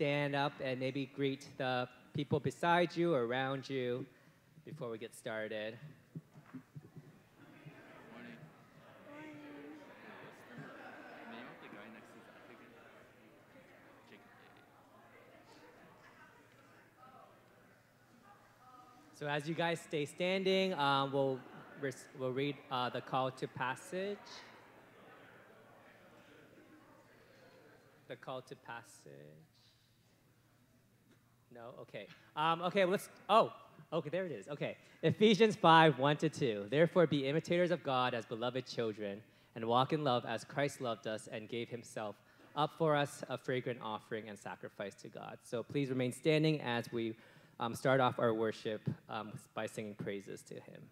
stand up and maybe greet the people beside you or around you before we get started. So as you guys stay standing, um, we'll, we'll read uh, the call to passage. The call to passage. No? Okay. Um, okay, let's, oh, okay, there it is. Okay. Ephesians 5, 1 to 2. Therefore be imitators of God as beloved children, and walk in love as Christ loved us and gave himself up for us a fragrant offering and sacrifice to God. So please remain standing as we um, start off our worship um, by singing praises to Him.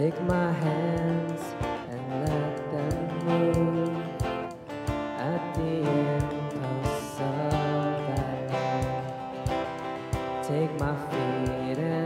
Take my hands and let them move at the impulse of that. Take my feet and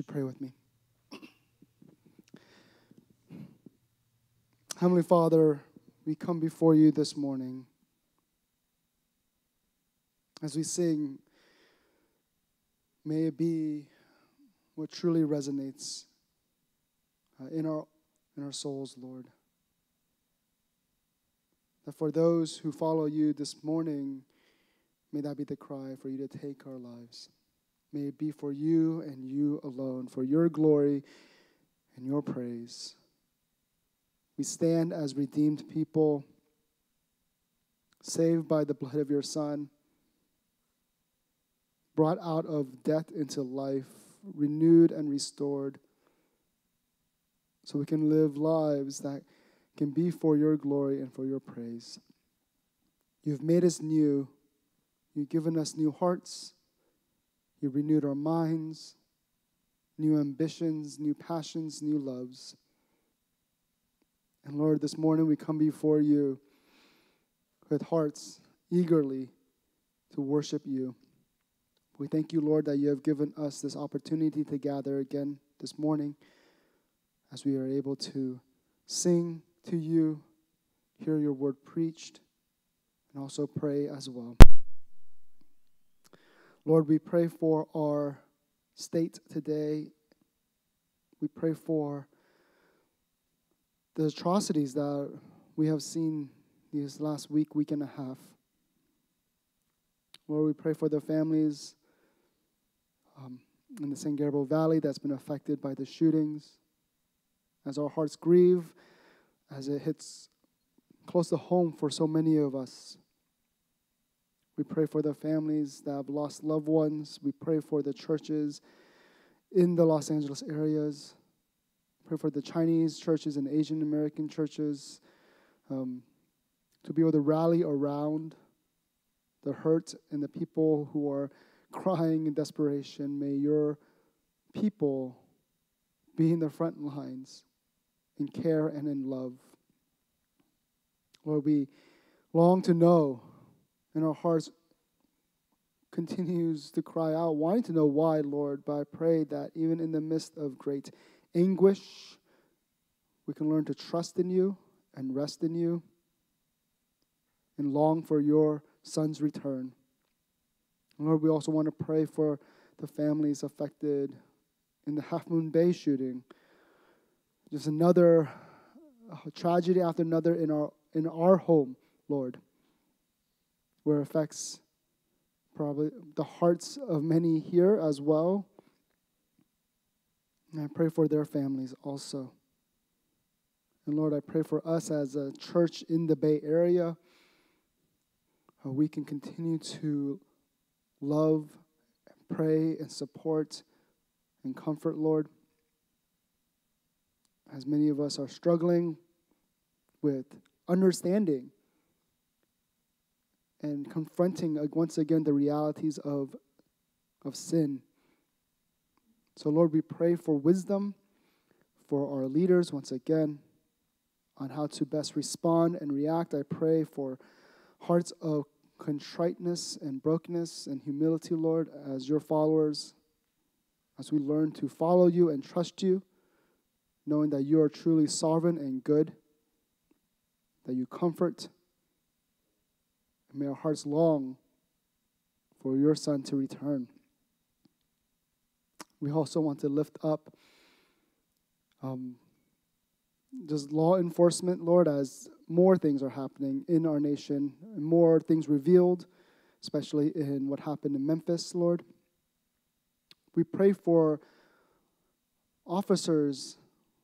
you pray with me? Heavenly Father, we come before you this morning as we sing, may it be what truly resonates uh, in, our, in our souls, Lord. That for those who follow you this morning, may that be the cry for you to take our lives. May it be for you and you alone, for your glory and your praise. We stand as redeemed people, saved by the blood of your Son, brought out of death into life, renewed and restored, so we can live lives that can be for your glory and for your praise. You've made us new. You've given us new hearts. You renewed our minds, new ambitions, new passions, new loves. And Lord, this morning we come before you with hearts eagerly to worship you. We thank you, Lord, that you have given us this opportunity to gather again this morning as we are able to sing to you, hear your word preached, and also pray as well. Lord, we pray for our state today. We pray for the atrocities that we have seen these last week, week and a half. Lord, we pray for the families um, in the San Gabriel Valley that's been affected by the shootings. As our hearts grieve, as it hits close to home for so many of us. We pray for the families that have lost loved ones. We pray for the churches in the Los Angeles areas. Pray for the Chinese churches and Asian American churches um, to be able to rally around the hurt and the people who are crying in desperation. May your people be in the front lines in care and in love. Lord, we long to know, and our hearts continues to cry out, wanting to know why, Lord. But I pray that even in the midst of great anguish, we can learn to trust in you and rest in you and long for your son's return. Lord, we also want to pray for the families affected in the Half Moon Bay shooting. Just another uh, tragedy after another in our in our home, Lord, where it affects probably the hearts of many here as well. And I pray for their families also. And Lord, I pray for us as a church in the Bay Area, how we can continue to love, pray, and support and comfort, Lord. As many of us are struggling with understanding and confronting uh, once again the realities of, of sin. So, Lord, we pray for wisdom for our leaders once again on how to best respond and react. I pray for hearts of contriteness and brokenness and humility, Lord, as your followers, as we learn to follow you and trust you, knowing that you are truly sovereign and good that you comfort. And may our hearts long for your Son to return. We also want to lift up um, just law enforcement, Lord, as more things are happening in our nation, more things revealed, especially in what happened in Memphis, Lord. We pray for officers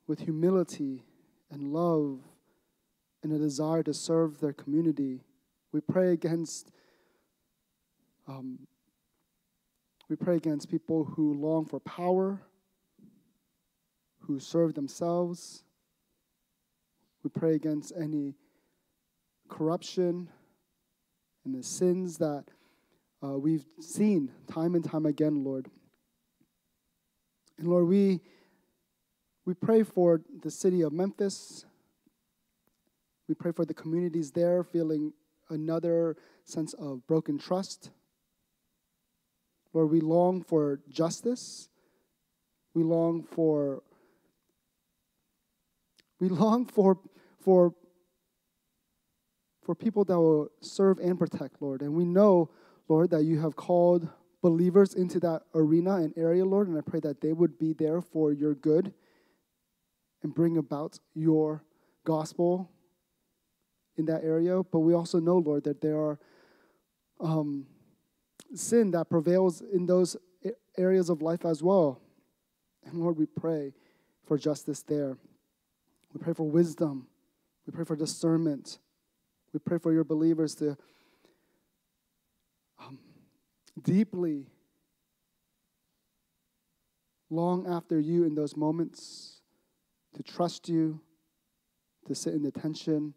with humility and love and a desire to serve their community. We pray against um, we pray against people who long for power, who serve themselves. We pray against any corruption and the sins that uh, we've seen time and time again, Lord. And Lord, we we pray for the city of Memphis. We pray for the communities there feeling another sense of broken trust. Lord, we long for justice. We long for we long for for for people that will serve and protect, Lord. And we know, Lord, that you have called believers into that arena and area, Lord, and I pray that they would be there for your good and bring about your gospel in that area, but we also know, Lord, that there are um, sin that prevails in those areas of life as well. And Lord, we pray for justice there. We pray for wisdom. We pray for discernment. We pray for your believers to um, deeply long after you in those moments, to trust you, to sit in the tension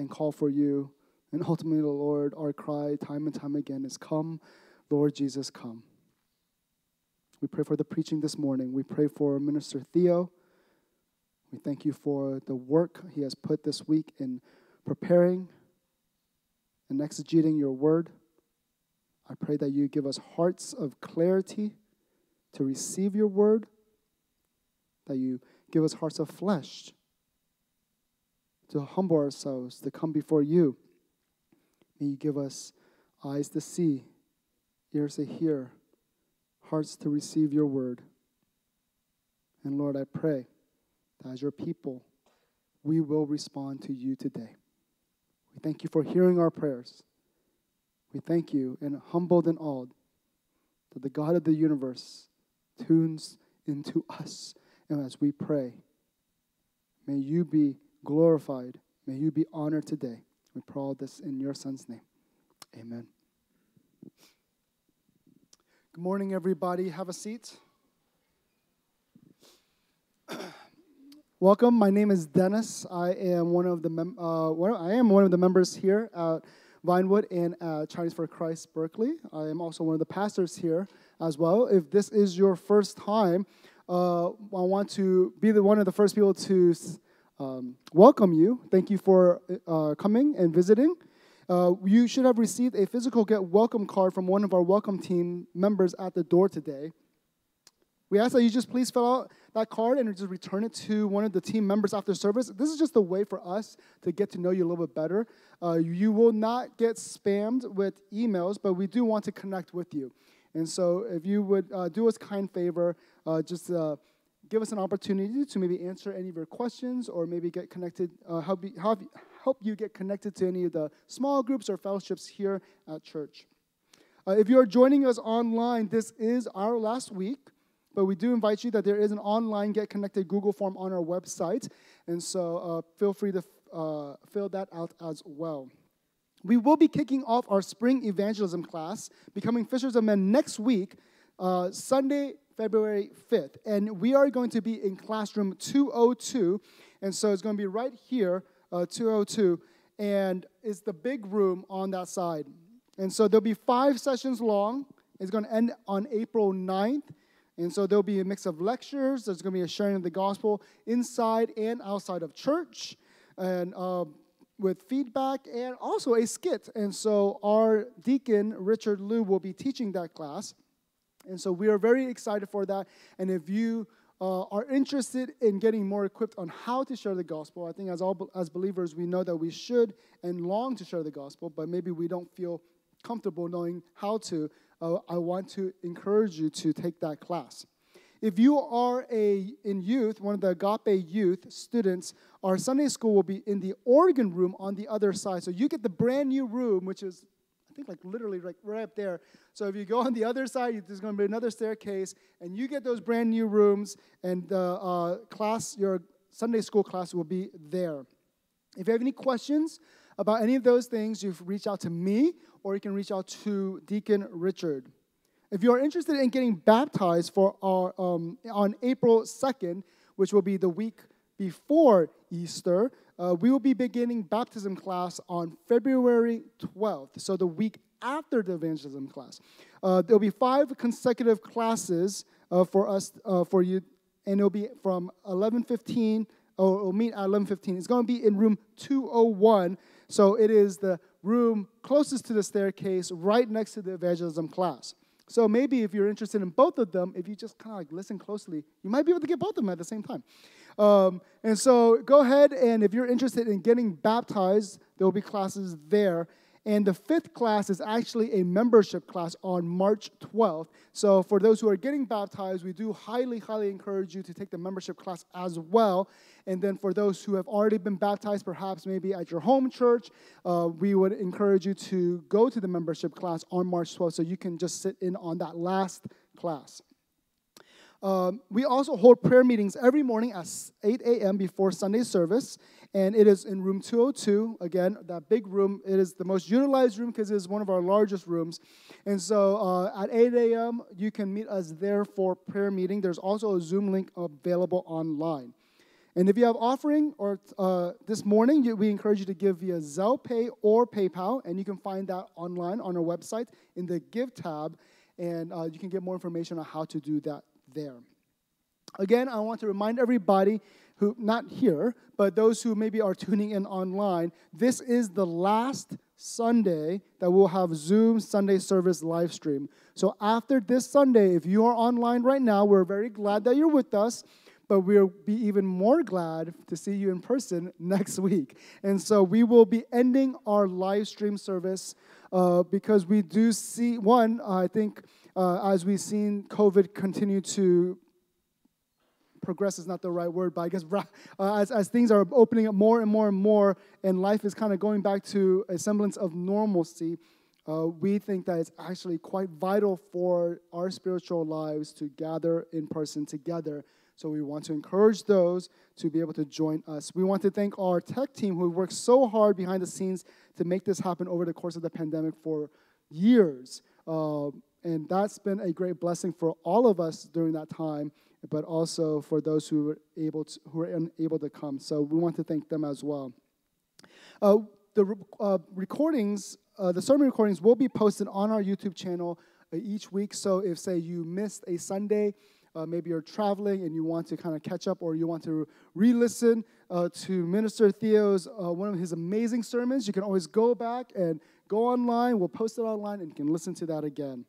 and call for you. And ultimately, the Lord, our cry time and time again is Come, Lord Jesus, come. We pray for the preaching this morning. We pray for Minister Theo. We thank you for the work he has put this week in preparing and exegeting your word. I pray that you give us hearts of clarity to receive your word, that you give us hearts of flesh to humble ourselves, to come before you. May you give us eyes to see ears to hear, hearts to receive your word. And Lord, I pray that as your people, we will respond to you today. We thank you for hearing our prayers. We thank you and humbled and awed that the God of the universe tunes into us. And as we pray, may you be glorified. May you be honored today. We pray all this in your son's name. Amen. Good morning, everybody. Have a seat. Welcome. My name is Dennis. I am one of the mem- uh, one, I am one of the members here at Vinewood and at Chinese for Christ Berkeley. I am also one of the pastors here as well. If this is your first time, uh, I want to be the one of the first people to um, welcome you. Thank you for uh, coming and visiting. Uh, you should have received a physical get welcome card from one of our welcome team members at the door today. We ask that you just please fill out that card and just return it to one of the team members after service. This is just a way for us to get to know you a little bit better. Uh, you will not get spammed with emails, but we do want to connect with you. And so, if you would uh, do us a kind favor, uh, just uh, give us an opportunity to maybe answer any of your questions or maybe get connected, uh, help, you, help, help you get connected to any of the small groups or fellowships here at church. Uh, if you are joining us online, this is our last week. But we do invite you that there is an online Get Connected Google form on our website. And so uh, feel free to uh, fill that out as well. We will be kicking off our spring evangelism class, Becoming Fishers of Men, next week, uh, Sunday, February 5th. And we are going to be in classroom 202. And so it's going to be right here, uh, 202. And it's the big room on that side. And so there'll be five sessions long. It's going to end on April 9th. And so there'll be a mix of lectures. There's going to be a sharing of the gospel inside and outside of church, and uh, with feedback and also a skit. And so our deacon Richard Liu will be teaching that class, and so we are very excited for that. And if you uh, are interested in getting more equipped on how to share the gospel, I think as all as believers we know that we should and long to share the gospel, but maybe we don't feel comfortable knowing how to uh, I want to encourage you to take that class. If you are a in youth, one of the Agape youth students, our Sunday school will be in the organ room on the other side. So you get the brand new room, which is I think like literally like right up there. So if you go on the other side, there's going to be another staircase, and you get those brand new rooms, and the uh, class, your Sunday school class, will be there. If you have any questions about any of those things, you reach out to me or you can reach out to Deacon Richard. If you are interested in getting baptized for our, um, on April 2nd, which will be the week before Easter, uh, we will be beginning baptism class on February 12th, so the week after the evangelism class. Uh, there'll be five consecutive classes uh, for us, uh, for you, and it'll be from 11:15. Or it'll meet at 11:15. It's going to be in room 201. So it is the room closest to the staircase, right next to the evangelism class. So maybe if you're interested in both of them, if you just kind of like listen closely, you might be able to get both of them at the same time. Um, and so go ahead and if you're interested in getting baptized, there will be classes there. And the fifth class is actually a membership class on March 12th. So, for those who are getting baptized, we do highly, highly encourage you to take the membership class as well. And then, for those who have already been baptized, perhaps maybe at your home church, uh, we would encourage you to go to the membership class on March 12th so you can just sit in on that last class. Um, we also hold prayer meetings every morning at 8 a.m. before Sunday service, and it is in room 202. Again, that big room. It is the most utilized room because it is one of our largest rooms. And so uh, at 8 a.m., you can meet us there for prayer meeting. There's also a Zoom link available online. And if you have offering or uh, this morning, you, we encourage you to give via Zelle Pay or PayPal, and you can find that online on our website in the Give tab, and uh, you can get more information on how to do that there. Again, I want to remind everybody who, not here, but those who maybe are tuning in online, this is the last Sunday that we'll have Zoom Sunday service live stream. So after this Sunday, if you are online right now, we're very glad that you're with us. but we'll be even more glad to see you in person next week. And so we will be ending our live stream service uh, because we do see, one, I think uh, as we've seen COVID continue to progress is not the right word, but I guess uh, as, as things are opening up more and more and more, and life is kind of going back to a semblance of normalcy, uh, we think that it's actually quite vital for our spiritual lives to gather in person together. So we want to encourage those to be able to join us. We want to thank our tech team who worked so hard behind the scenes to make this happen over the course of the pandemic for years. Uh, and that's been a great blessing for all of us during that time but also for those who were able to, who were unable to come. So we want to thank them as well. Uh, the uh, recordings, uh, the sermon recordings, will be posted on our YouTube channel uh, each week. So if say you missed a Sunday, uh, maybe you're traveling and you want to kind of catch up, or you want to re-listen uh, to Minister Theo's one of his amazing sermons, you can always go back and go online. We'll post it online, and you can listen to that again.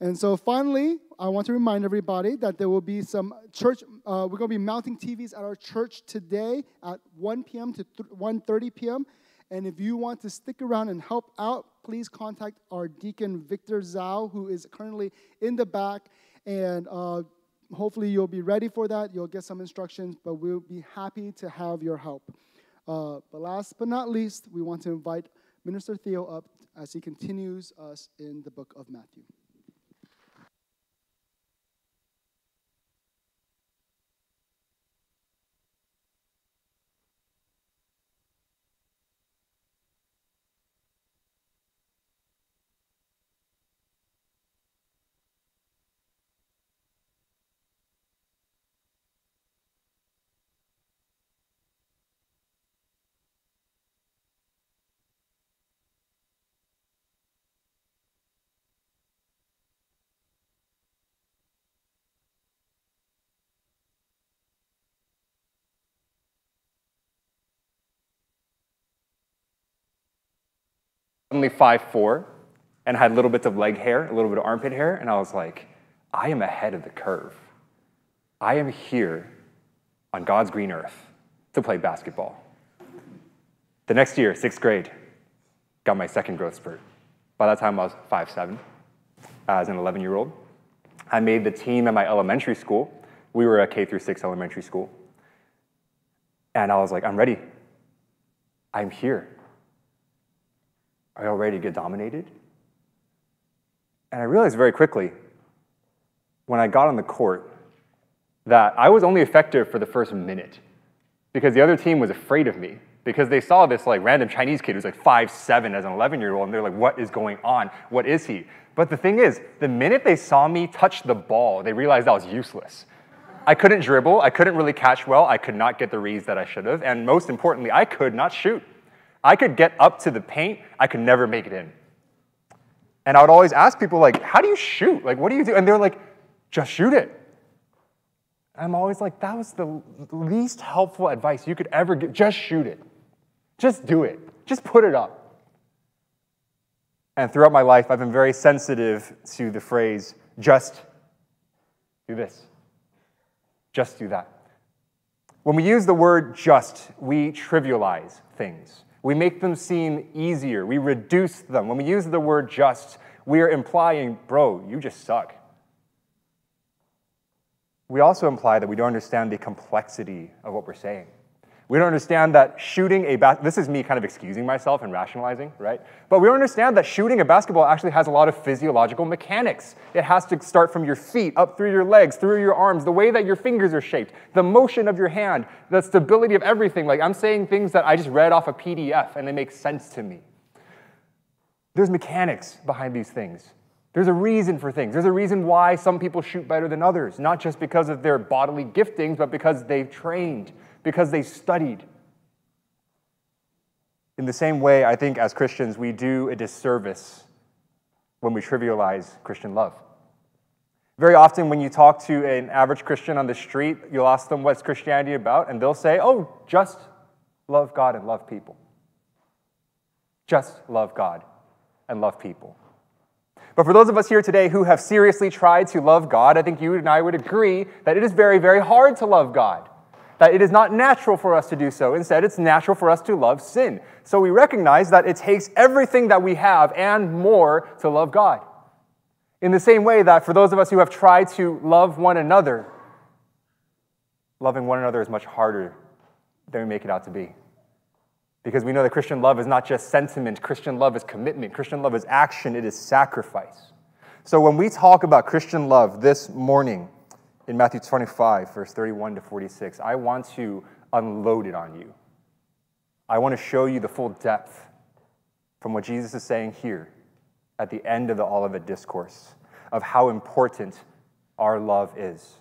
And so finally, I want to remind everybody that there will be some church, uh, we're going to be mounting TVs at our church today at 1 p.m. to 1.30 p.m. And if you want to stick around and help out, please contact our deacon, Victor Zhao, who is currently in the back. And uh, hopefully you'll be ready for that. You'll get some instructions, but we'll be happy to have your help. Uh, but last but not least, we want to invite Minister Theo up as he continues us in the book of Matthew. Only 5'4 and had little bits of leg hair, a little bit of armpit hair, and I was like, I am ahead of the curve. I am here on God's green earth to play basketball. The next year, sixth grade, got my second growth spurt. By that time, I was 5'7 as an 11 year old. I made the team at my elementary school. We were a K through 6 elementary school. And I was like, I'm ready. I'm here. Are you all ready to get dominated? And I realized very quickly when I got on the court that I was only effective for the first minute because the other team was afraid of me because they saw this like random Chinese kid who's like five seven as an 11 year old and they're like, what is going on? What is he? But the thing is, the minute they saw me touch the ball, they realized I was useless. I couldn't dribble, I couldn't really catch well, I could not get the reads that I should have, and most importantly, I could not shoot. I could get up to the paint, I could never make it in. And I would always ask people, like, how do you shoot? Like, what do you do? And they're like, just shoot it. I'm always like, that was the least helpful advice you could ever give. Just shoot it. Just do it. Just put it up. And throughout my life, I've been very sensitive to the phrase, just do this. Just do that. When we use the word just, we trivialize things. We make them seem easier. We reduce them. When we use the word just, we are implying, bro, you just suck. We also imply that we don't understand the complexity of what we're saying. We don't understand that shooting a bas- this is me kind of excusing myself and rationalizing, right? But we don't understand that shooting a basketball actually has a lot of physiological mechanics. It has to start from your feet, up through your legs, through your arms, the way that your fingers are shaped, the motion of your hand, the stability of everything. Like I'm saying things that I just read off a PDF and they make sense to me. There's mechanics behind these things. There's a reason for things. There's a reason why some people shoot better than others, not just because of their bodily giftings, but because they've trained because they studied. In the same way, I think as Christians, we do a disservice when we trivialize Christian love. Very often, when you talk to an average Christian on the street, you'll ask them, What's Christianity about? And they'll say, Oh, just love God and love people. Just love God and love people. But for those of us here today who have seriously tried to love God, I think you and I would agree that it is very, very hard to love God. That it is not natural for us to do so. Instead, it's natural for us to love sin. So we recognize that it takes everything that we have and more to love God. In the same way that for those of us who have tried to love one another, loving one another is much harder than we make it out to be. Because we know that Christian love is not just sentiment, Christian love is commitment, Christian love is action, it is sacrifice. So when we talk about Christian love this morning in Matthew 25, verse 31 to 46, I want to unload it on you. I want to show you the full depth from what Jesus is saying here at the end of the Olivet Discourse of how important our love is.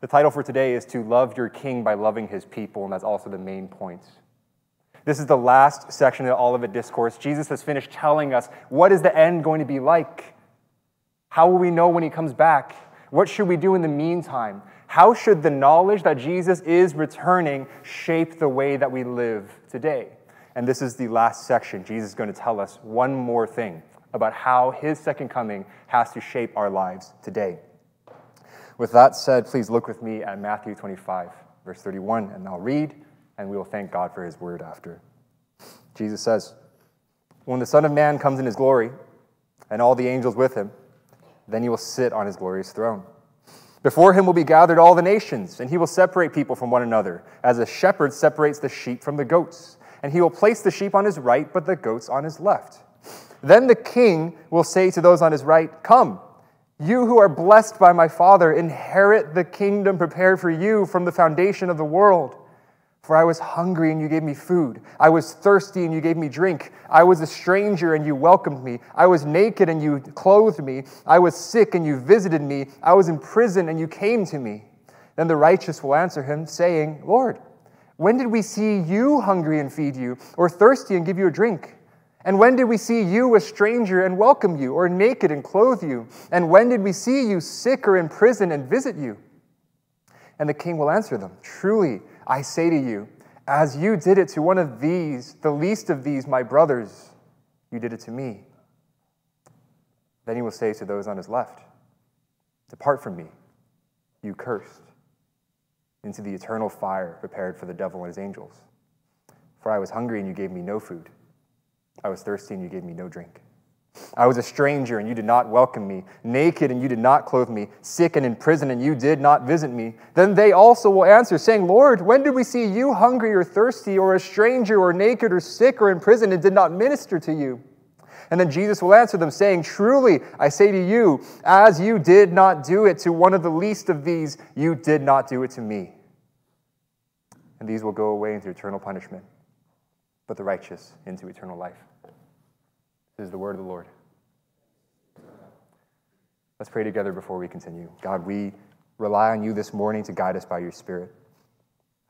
The title for today is To Love Your King by Loving His People, and that's also the main point. This is the last section of the Olivet Discourse. Jesus has finished telling us what is the end going to be like? How will we know when he comes back? What should we do in the meantime? How should the knowledge that Jesus is returning shape the way that we live today? And this is the last section. Jesus is going to tell us one more thing about how his second coming has to shape our lives today. With that said, please look with me at Matthew 25, verse 31, and I'll read and we will thank God for his word after. Jesus says, When the Son of Man comes in his glory, and all the angels with him, then he will sit on his glorious throne. Before him will be gathered all the nations, and he will separate people from one another, as a shepherd separates the sheep from the goats. And he will place the sheep on his right, but the goats on his left. Then the king will say to those on his right, Come, you who are blessed by my Father, inherit the kingdom prepared for you from the foundation of the world. For I was hungry and you gave me food. I was thirsty and you gave me drink. I was a stranger and you welcomed me. I was naked and you clothed me. I was sick and you visited me. I was in prison and you came to me. Then the righteous will answer him, saying, Lord, when did we see you hungry and feed you, or thirsty and give you a drink? And when did we see you a stranger and welcome you, or naked and clothe you? And when did we see you sick or in prison and visit you? And the king will answer them, Truly, I say to you, as you did it to one of these, the least of these, my brothers, you did it to me. Then he will say to those on his left, Depart from me, you cursed, into the eternal fire prepared for the devil and his angels. For I was hungry and you gave me no food. I was thirsty and you gave me no drink. I was a stranger, and you did not welcome me, naked, and you did not clothe me, sick and in prison, and you did not visit me. Then they also will answer, saying, Lord, when did we see you hungry or thirsty, or a stranger, or naked, or sick, or in prison, and did not minister to you? And then Jesus will answer them, saying, Truly, I say to you, as you did not do it to one of the least of these, you did not do it to me. And these will go away into eternal punishment, but the righteous into eternal life. This is the word of the Lord. Let's pray together before we continue. God, we rely on you this morning to guide us by your Spirit.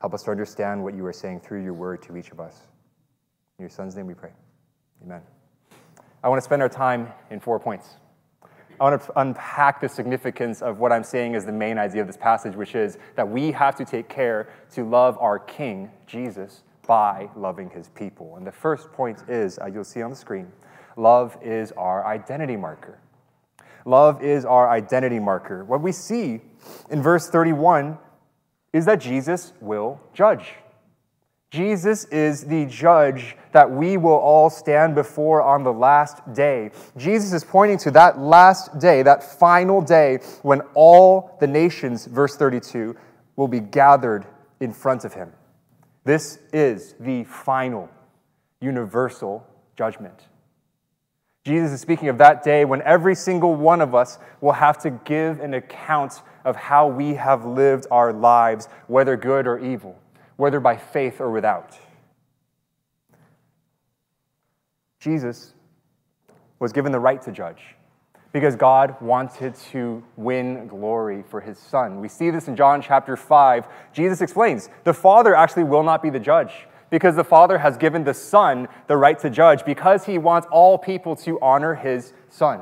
Help us to understand what you are saying through your word to each of us. In your Son's name we pray. Amen. I want to spend our time in four points. I want to unpack the significance of what I'm saying is the main idea of this passage, which is that we have to take care to love our King, Jesus, by loving his people. And the first point is, uh, you'll see on the screen, love is our identity marker. Love is our identity marker. What we see in verse 31 is that Jesus will judge. Jesus is the judge that we will all stand before on the last day. Jesus is pointing to that last day, that final day, when all the nations, verse 32, will be gathered in front of him. This is the final universal judgment. Jesus is speaking of that day when every single one of us will have to give an account of how we have lived our lives, whether good or evil, whether by faith or without. Jesus was given the right to judge because God wanted to win glory for his son. We see this in John chapter 5. Jesus explains the Father actually will not be the judge because the Father has given the Son the right to judge because he wants all people to honor his Son.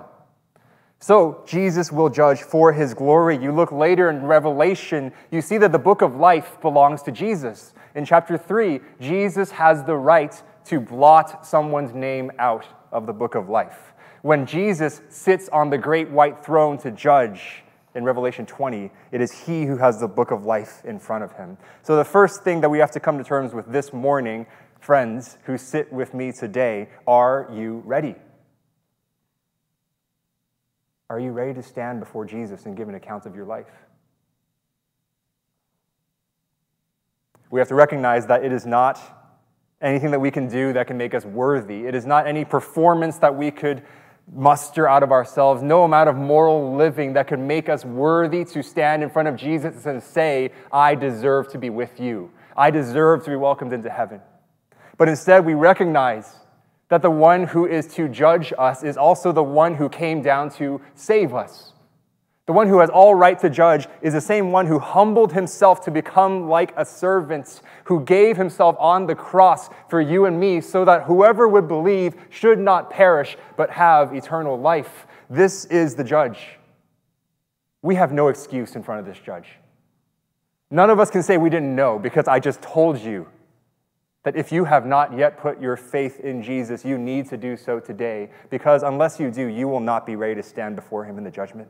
So Jesus will judge for his glory. You look later in Revelation, you see that the book of life belongs to Jesus. In chapter 3, Jesus has the right to blot someone's name out of the book of life. when Jesus sits on the great white throne to judge in Revelation 20, it is he who has the book of life in front of him. So, the first thing that we have to come to terms with this morning, friends who sit with me today, are you ready? Are you ready to stand before Jesus and give an account of your life? We have to recognize that it is not anything that we can do that can make us worthy. It is not any performance that we could muster out of ourselves, no amount of moral living that could make us worthy to stand in front of Jesus and say, I deserve to be with you. I deserve to be welcomed into heaven. But instead, we recognize that the one who is to judge us is also the one who came down to save us. The one who has all right to judge is the same one who humbled himself to become like a servant, who gave himself on the cross for you and me, so that whoever would believe should not perish, but have eternal life. This is the judge. We have no excuse in front of this judge. None of us can say we didn't know because I just told you that if you have not yet put your faith in Jesus, you need to do so today, because unless you do, you will not be ready to stand before him in the judgment.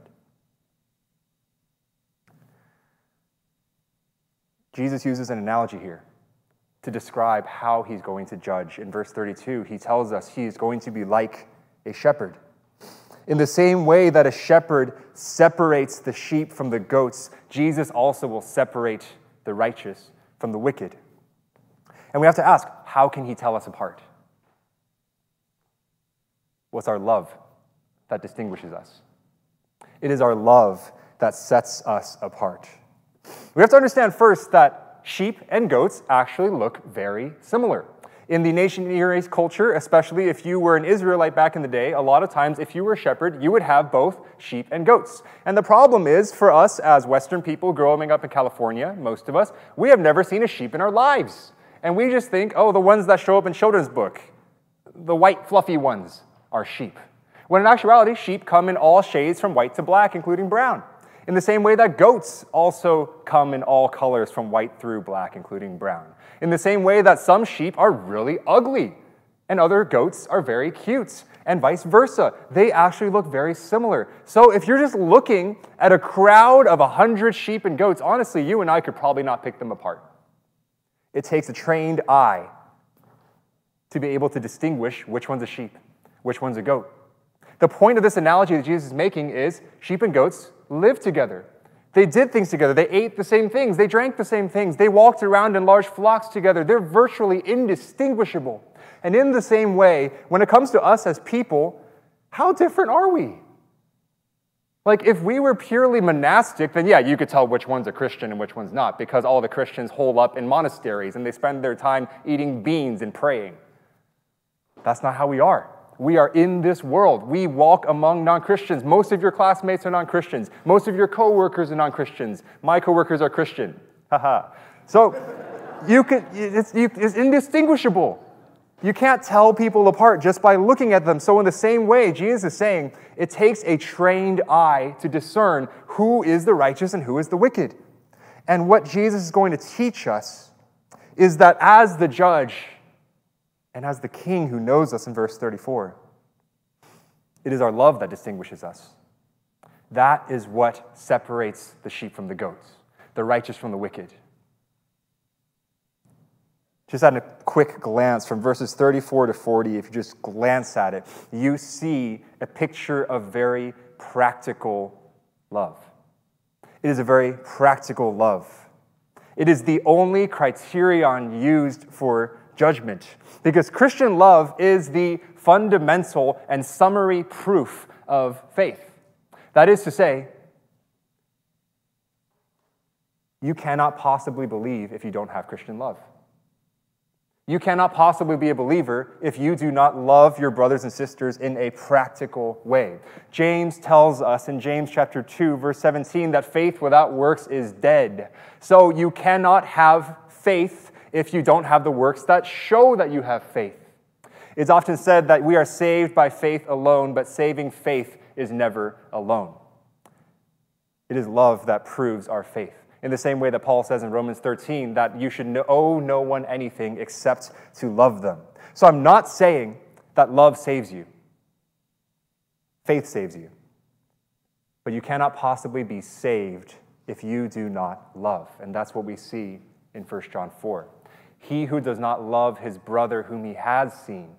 Jesus uses an analogy here to describe how he's going to judge. In verse 32, he tells us he is going to be like a shepherd. In the same way that a shepherd separates the sheep from the goats, Jesus also will separate the righteous from the wicked. And we have to ask, how can he tell us apart? What's our love that distinguishes us? It is our love that sets us apart. We have to understand first that sheep and goats actually look very similar. In the ancient Near East culture, especially if you were an Israelite back in the day, a lot of times if you were a shepherd, you would have both sheep and goats. And the problem is, for us as Western people growing up in California, most of us, we have never seen a sheep in our lives. And we just think, oh, the ones that show up in children's book, the white fluffy ones, are sheep. When in actuality, sheep come in all shades from white to black, including brown. In the same way that goats also come in all colors from white through black, including brown. In the same way that some sheep are really ugly and other goats are very cute, and vice versa. They actually look very similar. So if you're just looking at a crowd of 100 sheep and goats, honestly, you and I could probably not pick them apart. It takes a trained eye to be able to distinguish which one's a sheep, which one's a goat. The point of this analogy that Jesus is making is sheep and goats lived together. They did things together. They ate the same things. They drank the same things. They walked around in large flocks together. They're virtually indistinguishable. And in the same way, when it comes to us as people, how different are we? Like, if we were purely monastic, then yeah, you could tell which one's a Christian and which one's not, because all the Christians hole up in monasteries and they spend their time eating beans and praying. That's not how we are. We are in this world. We walk among non Christians. Most of your classmates are non Christians. Most of your coworkers are non Christians. My coworkers are Christian. Haha. so you can, it's, it's indistinguishable. You can't tell people apart just by looking at them. So, in the same way, Jesus is saying it takes a trained eye to discern who is the righteous and who is the wicked. And what Jesus is going to teach us is that as the judge, and as the king who knows us in verse 34. It is our love that distinguishes us. That is what separates the sheep from the goats, the righteous from the wicked. Just at a quick glance from verses 34 to 40, if you just glance at it, you see a picture of very practical love. It is a very practical love. It is the only criterion used for judgment. Because Christian love is the fundamental and summary proof of faith. That is to say, you cannot possibly believe if you don't have Christian love. You cannot possibly be a believer if you do not love your brothers and sisters in a practical way. James tells us in James chapter 2 verse 17 that faith without works is dead. So you cannot have faith if you don't have the works that show that you have faith. It's often said that we are saved by faith alone, but saving faith is never alone. It is love that proves our faith. In the same way that Paul says in Romans 13 that you should owe no one anything except to love them. So I'm not saying that love saves you. Faith saves you. But you cannot possibly be saved if you do not love. And that's what we see in 1 John 4. He who does not love his brother whom he has seen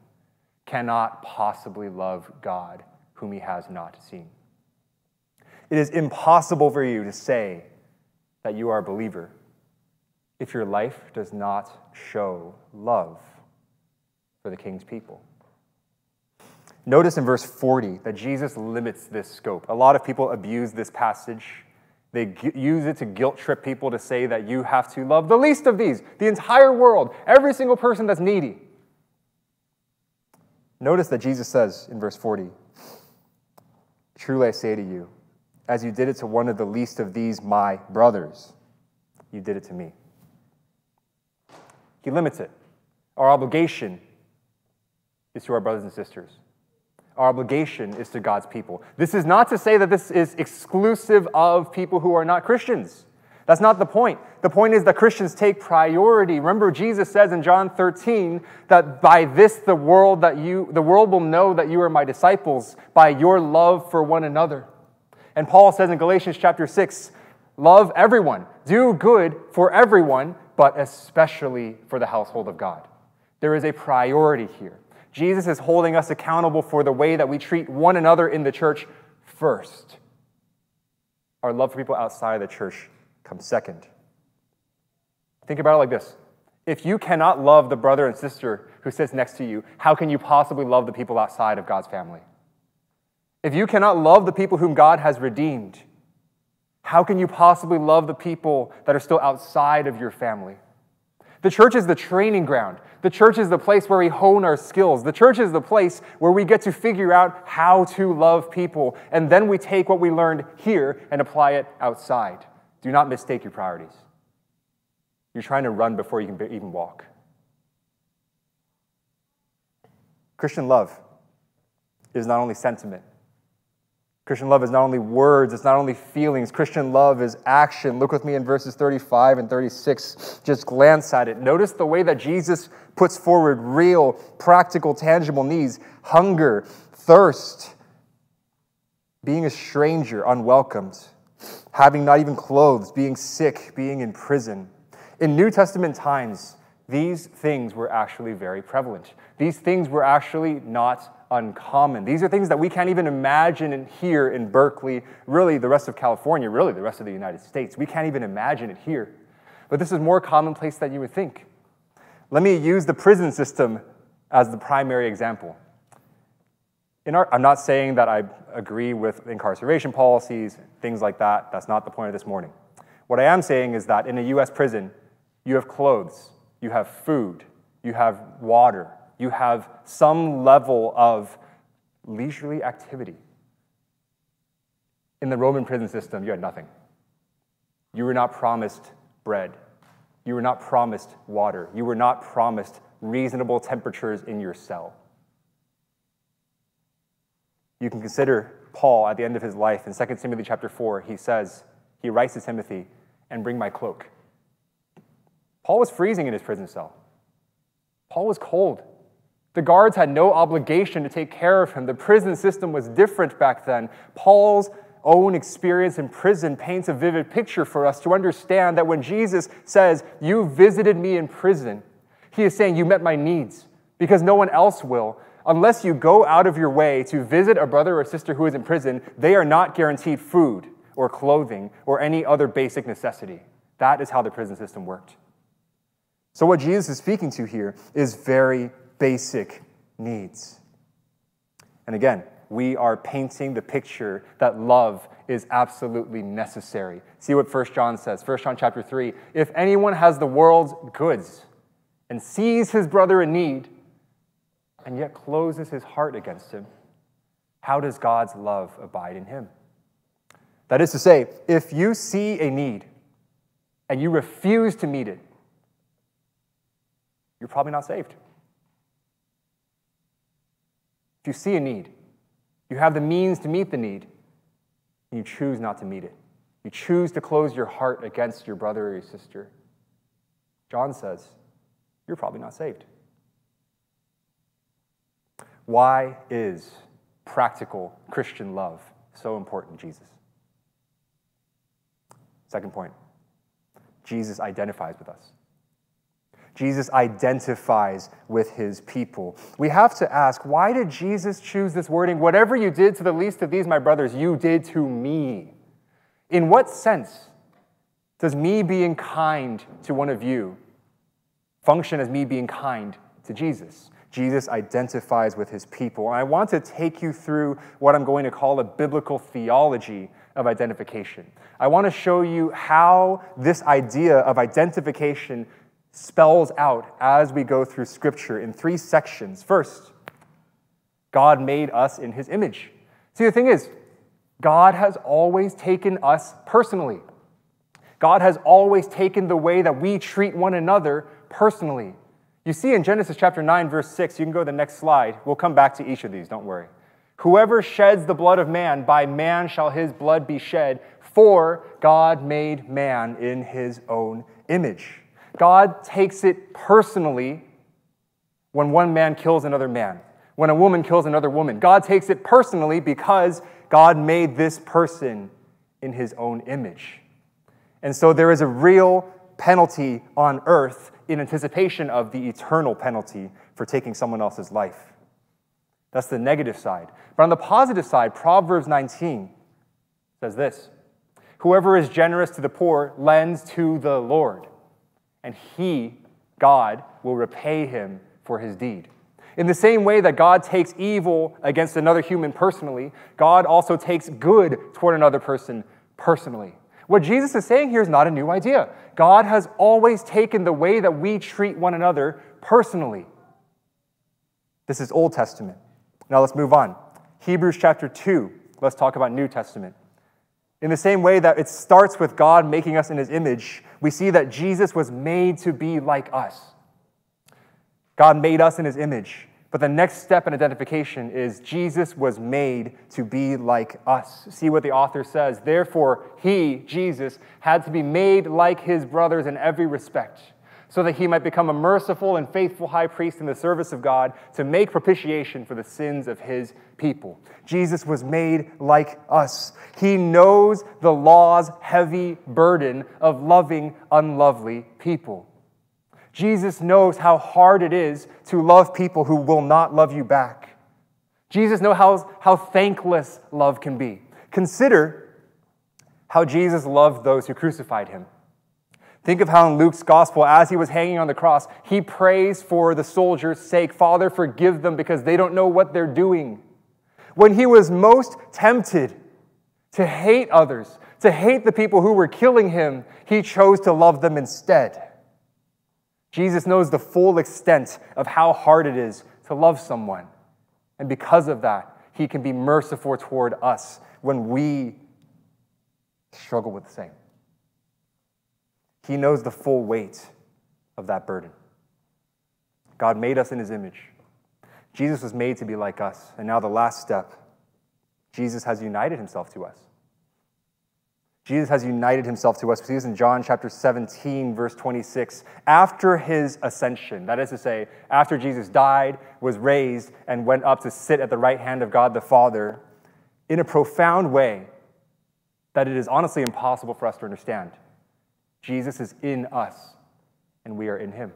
cannot possibly love God whom he has not seen. It is impossible for you to say that you are a believer if your life does not show love for the king's people. Notice in verse 40 that Jesus limits this scope. A lot of people abuse this passage. They use it to guilt trip people to say that you have to love the least of these, the entire world, every single person that's needy. Notice that Jesus says in verse 40 Truly I say to you, as you did it to one of the least of these, my brothers, you did it to me. He limits it. Our obligation is to our brothers and sisters. Our obligation is to God's people. This is not to say that this is exclusive of people who are not Christians. That's not the point. The point is that Christians take priority. Remember, Jesus says in John 13 that by this the world that you the world will know that you are my disciples by your love for one another. And Paul says in Galatians chapter 6, love everyone, do good for everyone, but especially for the household of God. There is a priority here. Jesus is holding us accountable for the way that we treat one another in the church first. Our love for people outside of the church comes second. Think about it like this if you cannot love the brother and sister who sits next to you, how can you possibly love the people outside of God's family? If you cannot love the people whom God has redeemed, how can you possibly love the people that are still outside of your family? The church is the training ground. The church is the place where we hone our skills. The church is the place where we get to figure out how to love people. And then we take what we learned here and apply it outside. Do not mistake your priorities. You're trying to run before you can even walk. Christian love is not only sentiment. Christian love is not only words, it's not only feelings. Christian love is action. Look with me in verses 35 and 36. Just glance at it. Notice the way that Jesus puts forward real, practical, tangible needs hunger, thirst, being a stranger, unwelcomed, having not even clothes, being sick, being in prison. In New Testament times, these things were actually very prevalent. These things were actually not uncommon. These are things that we can't even imagine in, here in Berkeley, really the rest of California, really the rest of the United States. We can't even imagine it here. But this is more commonplace than you would think. Let me use the prison system as the primary example. Our, I'm not saying that I agree with incarceration policies, things like that. That's not the point of this morning. What I am saying is that in a US prison, you have clothes, you have food, you have water, you have some level of leisurely activity. In the Roman prison system, you had nothing. You were not promised bread. You were not promised water. You were not promised reasonable temperatures in your cell. You can consider Paul at the end of his life in 2 Timothy chapter 4. He says, he writes to Timothy, and bring my cloak. Paul was freezing in his prison cell. Paul was cold. The guards had no obligation to take care of him. The prison system was different back then. Paul's own experience in prison paints a vivid picture for us to understand that when Jesus says, You visited me in prison, he is saying, You met my needs because no one else will. Unless you go out of your way to visit a brother or sister who is in prison, they are not guaranteed food or clothing or any other basic necessity. That is how the prison system worked. So, what Jesus is speaking to here is very basic needs. And again, we are painting the picture that love is absolutely necessary. See what 1 John says. 1 John chapter 3. If anyone has the world's goods and sees his brother in need and yet closes his heart against him, how does God's love abide in him? That is to say, if you see a need and you refuse to meet it, you're probably not saved. If you see a need, you have the means to meet the need, and you choose not to meet it. You choose to close your heart against your brother or your sister. John says, you're probably not saved. Why is practical Christian love. So important, Jesus. Second point Jesus identifies with us. Jesus identifies with his people. We have to ask why did Jesus choose this wording? Whatever you did to the least of these, my brothers, you did to me. In what sense does me being kind to one of you function as me being kind to Jesus? Jesus identifies with his people. And I want to take you through what I'm going to call a biblical theology of identification. I want to show you how this idea of identification spells out as we go through Scripture in three sections. First, God made us in his image. See, the thing is, God has always taken us personally. God has always taken the way that we treat one another personally. You see in Genesis chapter 9, verse 6, you can go to the next slide. We'll come back to each of these, don't worry. Whoever sheds the blood of man, by man shall his blood be shed, for God made man in his own image. God takes it personally when one man kills another man, when a woman kills another woman. God takes it personally because God made this person in his own image. And so there is a real penalty on earth in anticipation of the eternal penalty for taking someone else's life. That's the negative side. But on the positive side, Proverbs 19 says this Whoever is generous to the poor lends to the Lord, and he, God, will repay him for his deed. In the same way that God takes evil against another human personally, God also takes good toward another person personally. What Jesus is saying here is not a new idea. God has always taken the way that we treat one another personally. This is Old Testament. Now let's move on. Hebrews chapter 2. Let's talk about New Testament. In the same way that it starts with God making us in his image, we see that Jesus was made to be like us. God made us in his image. But the next step in identification is Jesus was made to be like us. See what the author says. Therefore, he, Jesus, had to be made like his brothers in every respect, so that he might become a merciful and faithful high priest in the service of God to make propitiation for the sins of his people. Jesus was made like us. He knows the law's heavy burden of loving unlovely people. Jesus knows how hard it is to love people who will not love you back. Jesus knows how, how thankless love can be. Consider how Jesus loved those who crucified him. Think of how in Luke's gospel, as he was hanging on the cross, he prays for the soldiers' sake Father, forgive them because they don't know what they're doing. When he was most tempted to hate others, to hate the people who were killing him, he chose to love them instead. Jesus knows the full extent of how hard it is to love someone. And because of that, he can be merciful toward us when we struggle with the same. He knows the full weight of that burden. God made us in his image. Jesus was made to be like us. And now, the last step Jesus has united himself to us. Jesus has united himself to us. We see this in John chapter 17, verse 26. After his ascension, that is to say, after Jesus died, was raised, and went up to sit at the right hand of God the Father, in a profound way that it is honestly impossible for us to understand. Jesus is in us, and we are in him.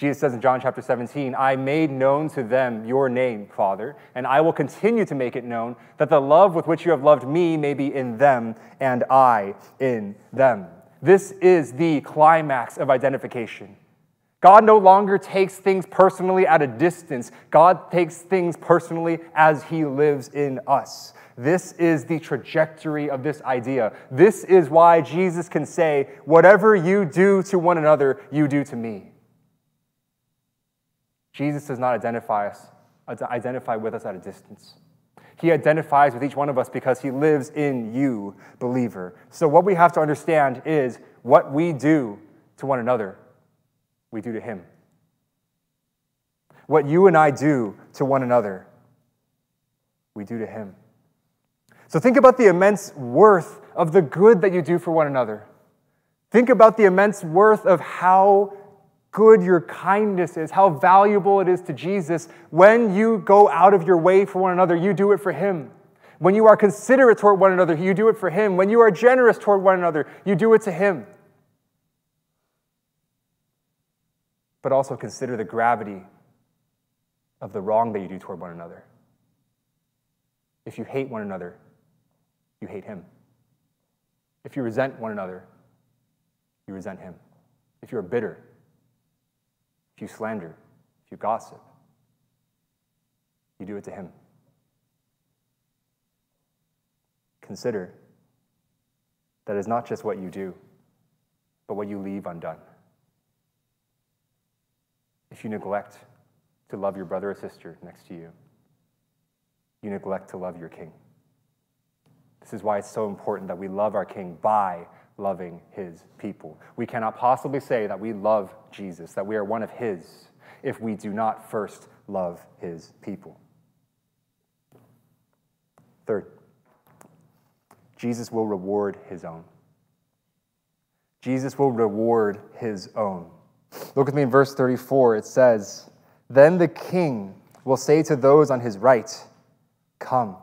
Jesus says in John chapter 17, I made known to them your name, Father, and I will continue to make it known that the love with which you have loved me may be in them and I in them. This is the climax of identification. God no longer takes things personally at a distance. God takes things personally as he lives in us. This is the trajectory of this idea. This is why Jesus can say, Whatever you do to one another, you do to me. Jesus does not identify us, identify with us at a distance. He identifies with each one of us because he lives in you, believer. So what we have to understand is what we do to one another, we do to him. What you and I do to one another, we do to him. So think about the immense worth of the good that you do for one another. Think about the immense worth of how good your kindness is, how valuable it is to Jesus. When you go out of your way for one another, you do it for Him. When you are considerate toward one another, you do it for Him. When you are generous toward one another, you do it to Him. But also consider the gravity of the wrong that you do toward one another. If you hate one another, you hate Him. If you resent one another, you resent Him. If you're bitter, if you slander, if you gossip, you do it to Him. Consider that is not just what you do, but what you leave undone. If you neglect to love your brother or sister next to you, you neglect to love your king. This is why it's so important that we love our king by loving his people. We cannot possibly say that we love Jesus, that we are one of his, if we do not first love his people. Third, Jesus will reward his own. Jesus will reward his own. Look with me in verse 34. It says, Then the king will say to those on his right, Come,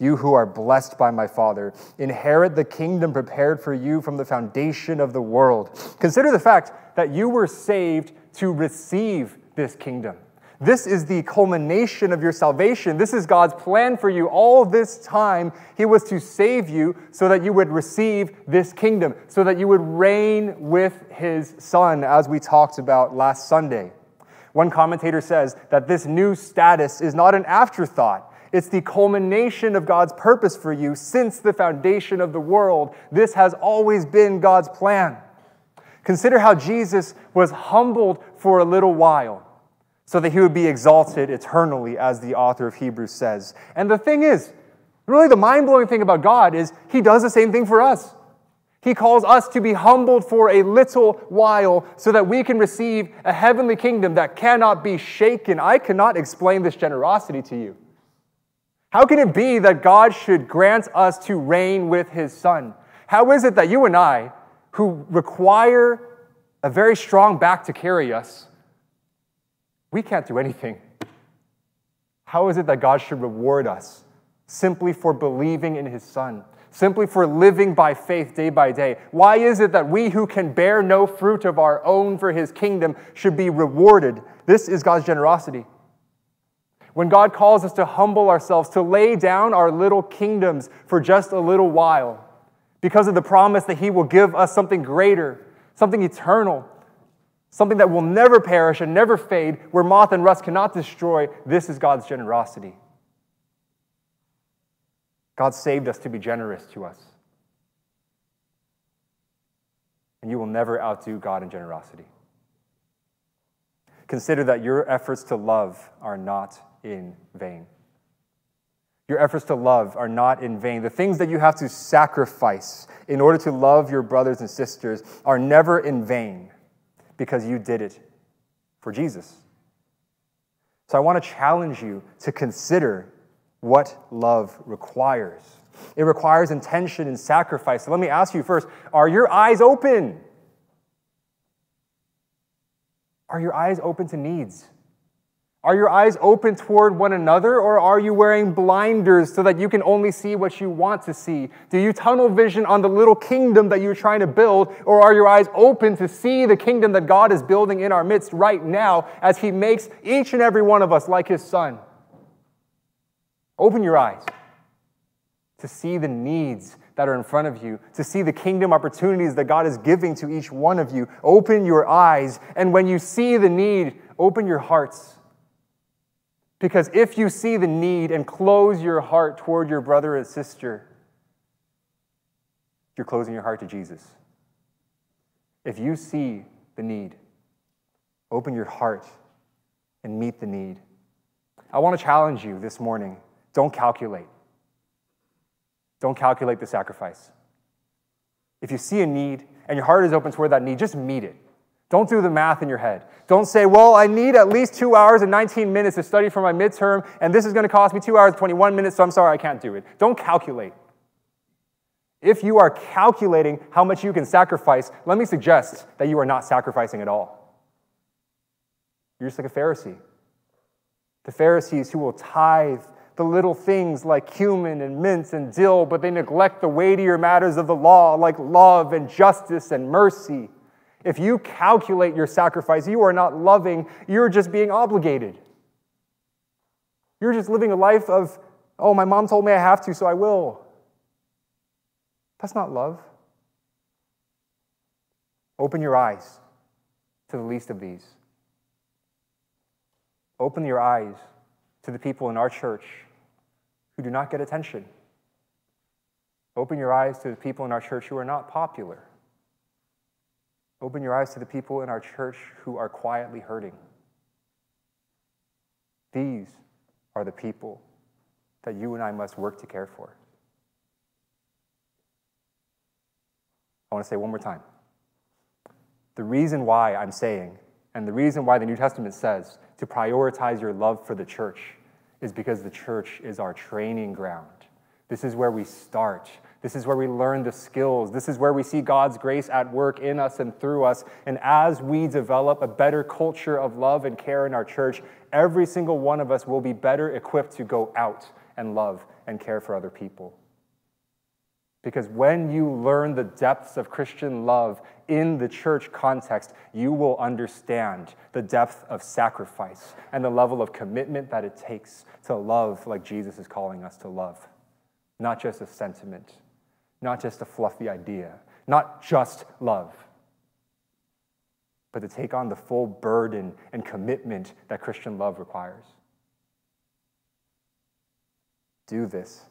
you who are blessed by my Father, inherit the kingdom prepared for you from the foundation of the world. Consider the fact that you were saved to receive this kingdom. This is the culmination of your salvation. This is God's plan for you. All this time, He was to save you so that you would receive this kingdom, so that you would reign with His Son, as we talked about last Sunday. One commentator says that this new status is not an afterthought. It's the culmination of God's purpose for you since the foundation of the world. This has always been God's plan. Consider how Jesus was humbled for a little while so that he would be exalted eternally, as the author of Hebrews says. And the thing is, really the mind blowing thing about God is he does the same thing for us. He calls us to be humbled for a little while so that we can receive a heavenly kingdom that cannot be shaken. I cannot explain this generosity to you. How can it be that God should grant us to reign with his Son? How is it that you and I, who require a very strong back to carry us, we can't do anything? How is it that God should reward us simply for believing in his Son? Simply for living by faith day by day? Why is it that we who can bear no fruit of our own for his kingdom should be rewarded? This is God's generosity. When God calls us to humble ourselves, to lay down our little kingdoms for just a little while, because of the promise that He will give us something greater, something eternal, something that will never perish and never fade, where moth and rust cannot destroy, this is God's generosity. God saved us to be generous to us. And you will never outdo God in generosity. Consider that your efforts to love are not in vain. Your efforts to love are not in vain. The things that you have to sacrifice in order to love your brothers and sisters are never in vain because you did it for Jesus. So I want to challenge you to consider what love requires. It requires intention and sacrifice. So let me ask you first are your eyes open? Are your eyes open to needs? Are your eyes open toward one another, or are you wearing blinders so that you can only see what you want to see? Do you tunnel vision on the little kingdom that you're trying to build, or are your eyes open to see the kingdom that God is building in our midst right now as He makes each and every one of us like His Son? Open your eyes to see the needs that are in front of you, to see the kingdom opportunities that God is giving to each one of you. Open your eyes, and when you see the need, open your hearts because if you see the need and close your heart toward your brother and sister, you're closing your heart to Jesus. If you see the need, open your heart and meet the need. I want to challenge you this morning don't calculate. Don't calculate the sacrifice. If you see a need and your heart is open toward that need, just meet it. Don't do the math in your head. Don't say, well, I need at least two hours and 19 minutes to study for my midterm, and this is going to cost me two hours and 21 minutes, so I'm sorry I can't do it. Don't calculate. If you are calculating how much you can sacrifice, let me suggest that you are not sacrificing at all. You're just like a Pharisee. The Pharisees who will tithe the little things like cumin and mint and dill, but they neglect the weightier matters of the law like love and justice and mercy. If you calculate your sacrifice, you are not loving, you're just being obligated. You're just living a life of, oh, my mom told me I have to, so I will. That's not love. Open your eyes to the least of these. Open your eyes to the people in our church who do not get attention. Open your eyes to the people in our church who are not popular. Open your eyes to the people in our church who are quietly hurting. These are the people that you and I must work to care for. I want to say one more time. The reason why I'm saying, and the reason why the New Testament says to prioritize your love for the church is because the church is our training ground. This is where we start. This is where we learn the skills. This is where we see God's grace at work in us and through us. And as we develop a better culture of love and care in our church, every single one of us will be better equipped to go out and love and care for other people. Because when you learn the depths of Christian love in the church context, you will understand the depth of sacrifice and the level of commitment that it takes to love like Jesus is calling us to love. Not just a sentiment, not just a fluffy idea, not just love, but to take on the full burden and commitment that Christian love requires. Do this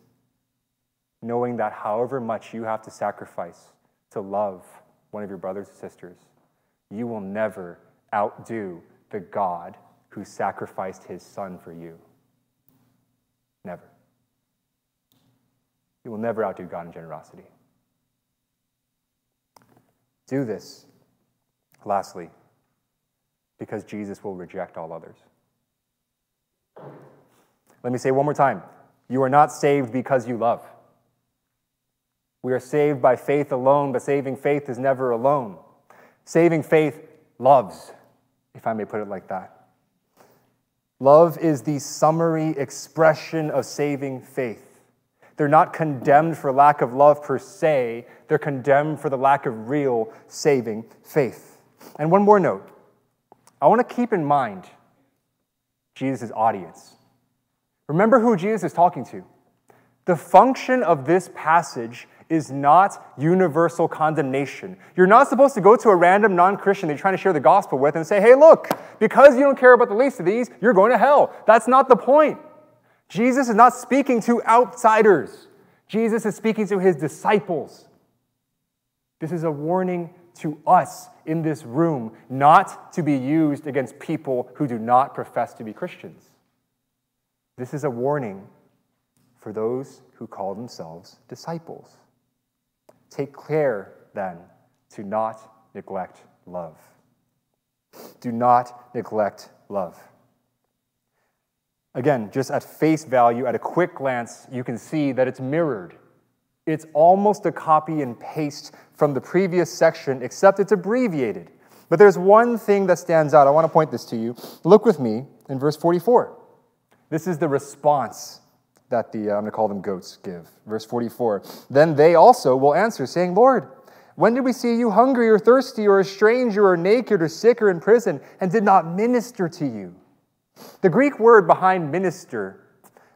knowing that however much you have to sacrifice to love one of your brothers and sisters, you will never outdo the God who sacrificed his son for you. Never. You will never outdo God in generosity. Do this, lastly, because Jesus will reject all others. Let me say one more time you are not saved because you love. We are saved by faith alone, but saving faith is never alone. Saving faith loves, if I may put it like that. Love is the summary expression of saving faith. They're not condemned for lack of love per se, they're condemned for the lack of real saving faith. And one more note I want to keep in mind Jesus' audience. Remember who Jesus is talking to. The function of this passage is not universal condemnation. You're not supposed to go to a random non Christian that you're trying to share the gospel with and say, hey, look, because you don't care about the least of these, you're going to hell. That's not the point. Jesus is not speaking to outsiders, Jesus is speaking to his disciples. This is a warning to us in this room not to be used against people who do not profess to be Christians. This is a warning for those who call themselves disciples. Take care, then, to not neglect love. Do not neglect love. Again, just at face value, at a quick glance, you can see that it's mirrored. It's almost a copy and paste from the previous section, except it's abbreviated. But there's one thing that stands out. I want to point this to you. Look with me in verse 44. This is the response that the, uh, I'm going to call them goats, give. Verse 44. Then they also will answer, saying, Lord, when did we see you hungry or thirsty or a stranger or naked or sick or in prison and did not minister to you? The Greek word behind minister,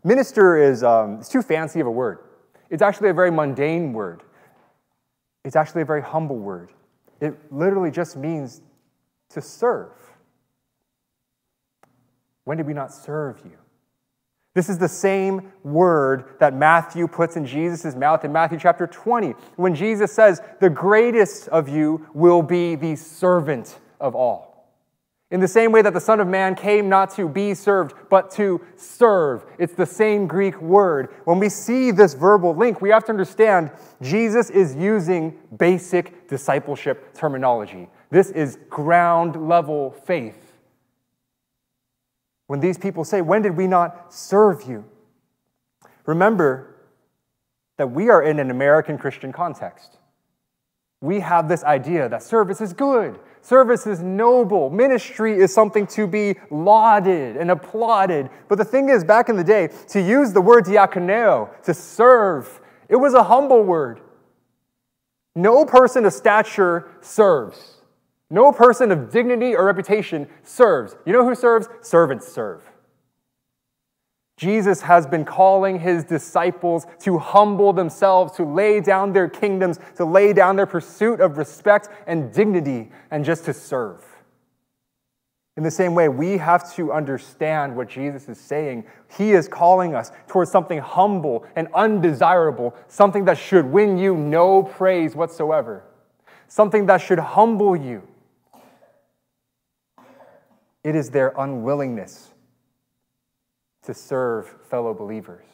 minister is um, it's too fancy of a word. It's actually a very mundane word. It's actually a very humble word. It literally just means to serve. When did we not serve you? This is the same word that Matthew puts in Jesus' mouth in Matthew chapter 20, when Jesus says, The greatest of you will be the servant of all. In the same way that the Son of Man came not to be served, but to serve. It's the same Greek word. When we see this verbal link, we have to understand Jesus is using basic discipleship terminology. This is ground level faith. When these people say, When did we not serve you? Remember that we are in an American Christian context. we have this idea that service is good, service is noble, ministry is something to be lauded and applauded. But the thing is, back in the day, to use the word diakoneo, to serve, it was a humble word. No person of stature serves. No person of dignity or reputation serves. You know who serves? Servants serve. Jesus has been calling his disciples to humble themselves, to lay down their kingdoms, to lay down their pursuit of respect and dignity, and just to serve. In the same way, we have to understand what Jesus is saying. He is calling us towards something humble and undesirable, something that should win you no praise whatsoever, something that should humble you. It is their unwillingness to serve fellow believers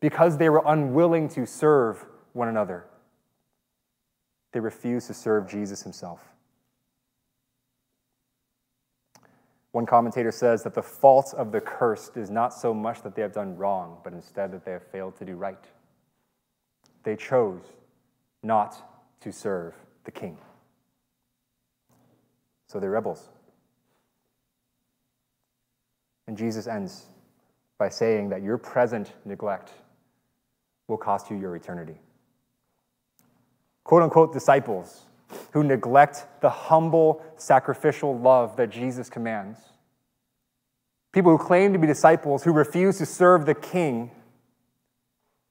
because they were unwilling to serve one another. They refused to serve Jesus himself. One commentator says that the fault of the cursed is not so much that they have done wrong, but instead that they have failed to do right. They chose not to serve the king. So they're rebels. And Jesus ends by saying that your present neglect will cost you your eternity. Quote unquote disciples who neglect the humble, sacrificial love that Jesus commands. People who claim to be disciples who refuse to serve the king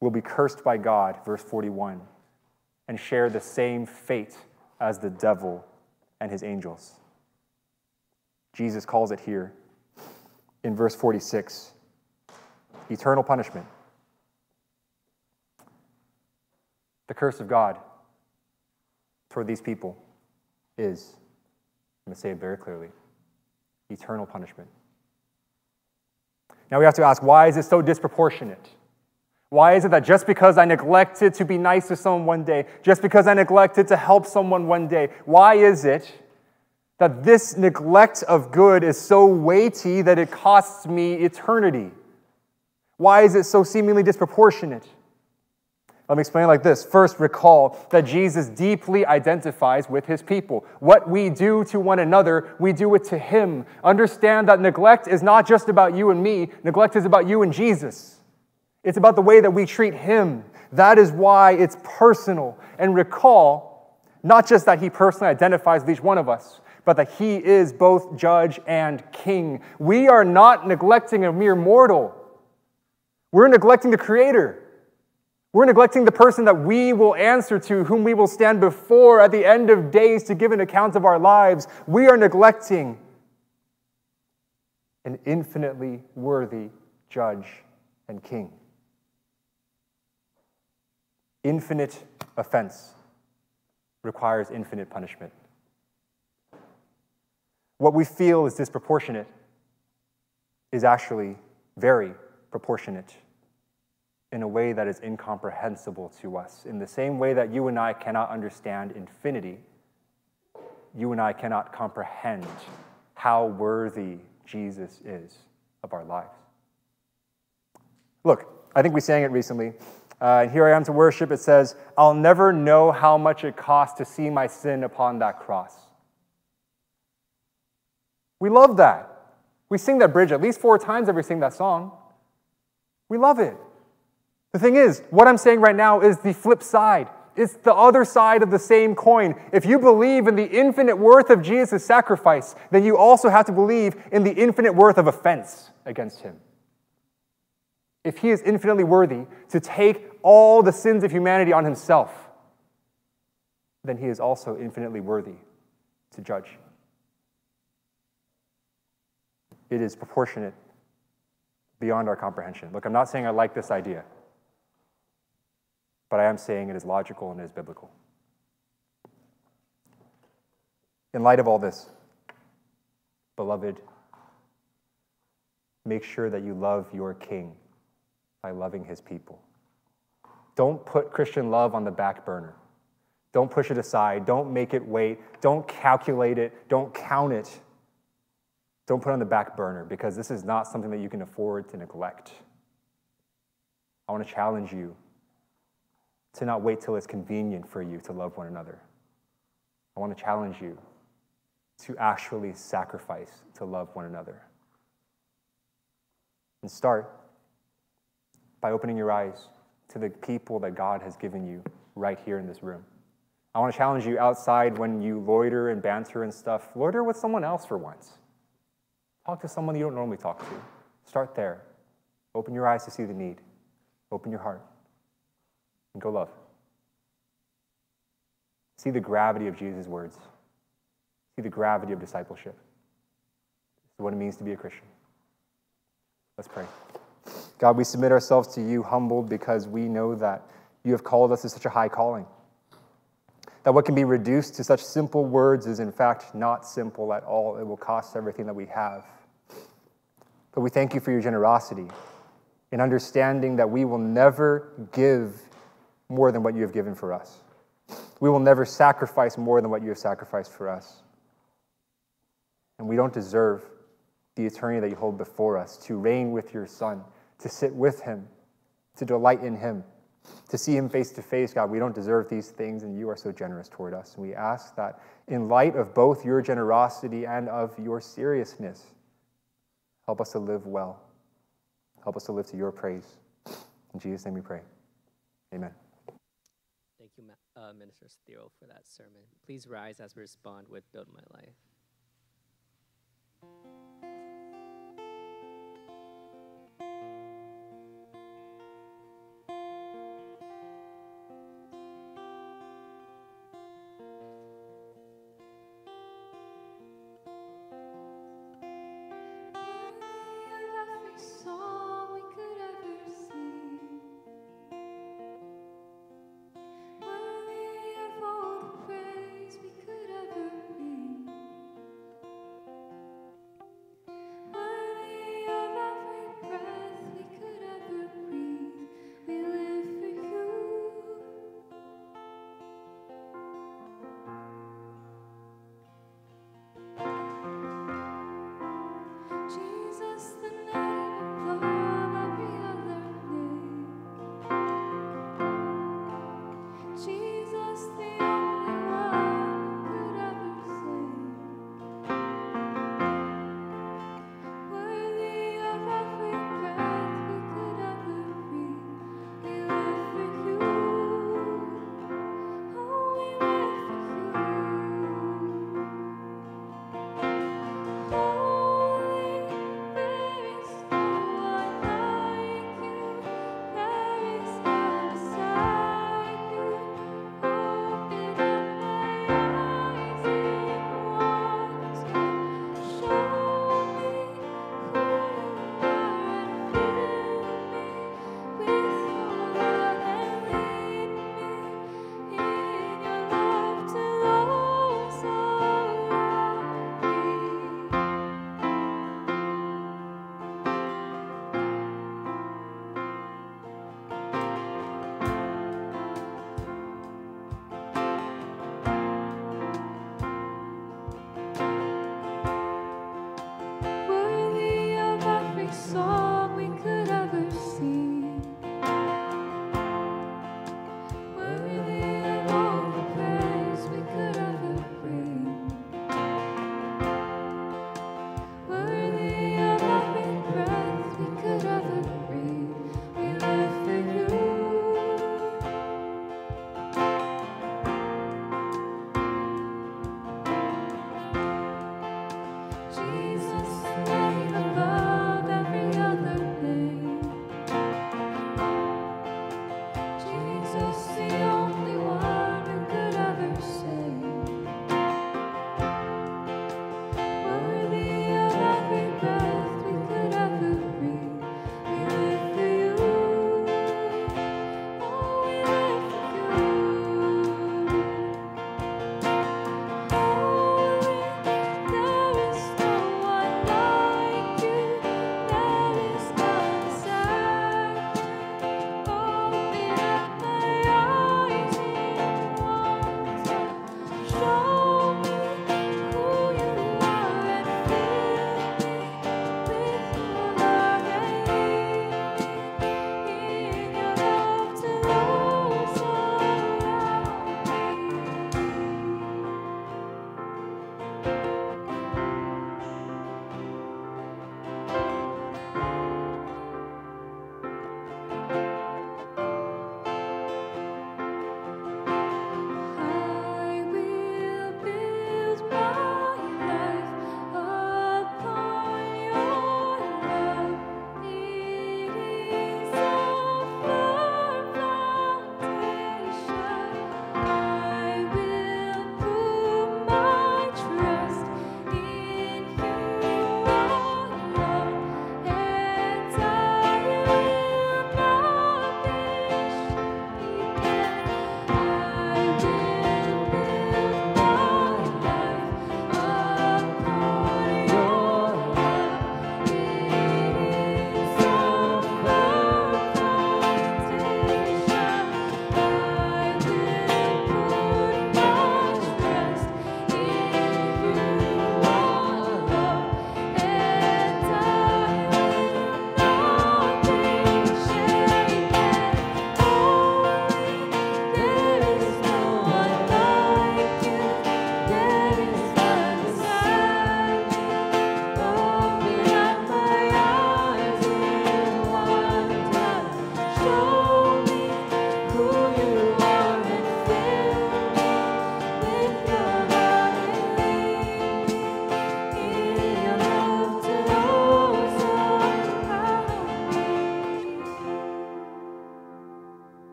will be cursed by God, verse 41, and share the same fate as the devil and his angels. Jesus calls it here in verse 46 eternal punishment. The curse of God toward these people is, I'm going to say it very clearly, eternal punishment. Now we have to ask why is it so disproportionate? Why is it that just because I neglected to be nice to someone one day, just because I neglected to help someone one day, why is it that this neglect of good is so weighty that it costs me eternity? Why is it so seemingly disproportionate? Let me explain it like this. First, recall that Jesus deeply identifies with his people. What we do to one another, we do it to him. Understand that neglect is not just about you and me, neglect is about you and Jesus. It's about the way that we treat him. That is why it's personal. And recall not just that he personally identifies with each one of us, but that he is both judge and king. We are not neglecting a mere mortal. We're neglecting the Creator. We're neglecting the person that we will answer to, whom we will stand before at the end of days to give an account of our lives. We are neglecting an infinitely worthy judge and king. Infinite offense requires infinite punishment. What we feel is disproportionate is actually very proportionate in a way that is incomprehensible to us. In the same way that you and I cannot understand infinity, you and I cannot comprehend how worthy Jesus is of our lives. Look, I think we sang it recently. Uh, and here I am to worship. It says, I'll never know how much it costs to see my sin upon that cross. We love that. We sing that bridge at least four times every sing that song. We love it. The thing is, what I'm saying right now is the flip side. It's the other side of the same coin. If you believe in the infinite worth of Jesus' sacrifice, then you also have to believe in the infinite worth of offense against him. If he is infinitely worthy to take all the sins of humanity on himself, then he is also infinitely worthy to judge. It is proportionate beyond our comprehension. Look, I'm not saying I like this idea, but I am saying it is logical and it is biblical. In light of all this, beloved, make sure that you love your king by loving his people. Don't put Christian love on the back burner. Don't push it aside. Don't make it wait. Don't calculate it. Don't count it. Don't put it on the back burner because this is not something that you can afford to neglect. I want to challenge you to not wait till it's convenient for you to love one another. I want to challenge you to actually sacrifice to love one another. And start by opening your eyes to the people that God has given you right here in this room. I want to challenge you outside when you loiter and banter and stuff, loiter with someone else for once. Talk to someone you don't normally talk to. Start there. Open your eyes to see the need. Open your heart and go love. See the gravity of Jesus' words. See the gravity of discipleship. This is what it means to be a Christian. Let's pray. God, we submit ourselves to you humbled because we know that you have called us to such a high calling. That what can be reduced to such simple words is, in fact, not simple at all. It will cost everything that we have. But we thank you for your generosity in understanding that we will never give more than what you have given for us. We will never sacrifice more than what you have sacrificed for us. And we don't deserve the eternity that you hold before us to reign with your Son, to sit with him, to delight in him, to see him face to face. God, we don't deserve these things, and you are so generous toward us. And we ask that in light of both your generosity and of your seriousness, help us to live well. Help us to live to your praise. In Jesus' name we pray. Amen. Uh, Minister Steele, for that sermon. Please rise as we respond with Build My Life.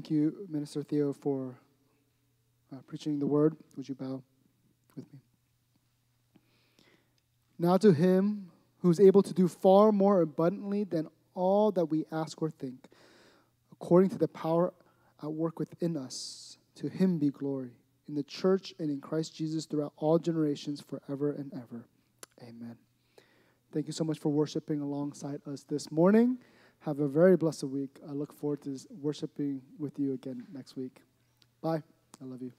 Thank you, Minister Theo, for uh, preaching the word. Would you bow with me? Now to him who is able to do far more abundantly than all that we ask or think, according to the power at work within us, to him be glory in the church and in Christ Jesus throughout all generations, forever and ever. Amen. Thank you so much for worshiping alongside us this morning. Have a very blessed week. I look forward to worshiping with you again next week. Bye. I love you.